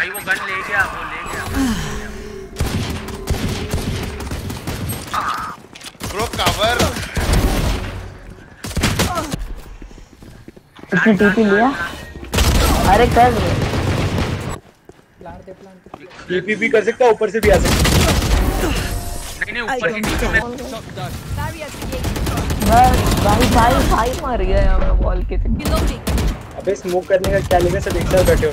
भाई वो गन ले गया वो ले गया। ब्रो कवर उसने टीपी लिया? अरे कर प्लांट दे प्लांट दे। टीपी भी कर सकता ऊपर से भी आ सकता। नहीं नहीं ऊपर से नीचे में बस भाई भाई भाई मर गया यहाँ पे बॉल के अबे स्मोक करने का क्या लेगा सब एक साथ बैठे हो।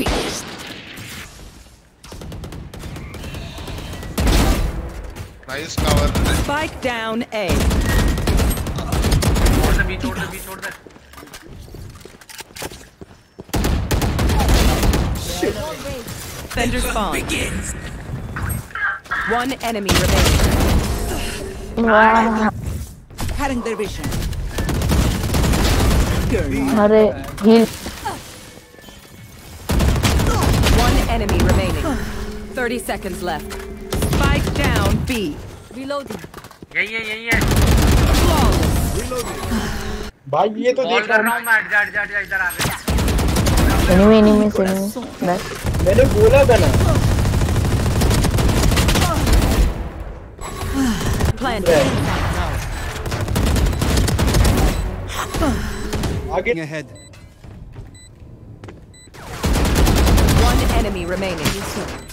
Finished. Nice cover Spike down A. छोड़ दे बी छोड़ दे बी छोड़ दे Fender spawn. Begins. One enemy remaining. Cutting their vision. अरे हिल enemy remaining. 30 seconds left. Spike down B. Reloading. यही है यही है भाई ये तो कॉल देख कर रहा रहा हूँ मैं हट जा हट जा हट जा इधर आ गया एनिमी एनिमी से एनिमी बस हूँ मैंने बोला था ना Planted. आगे ahead. remaining.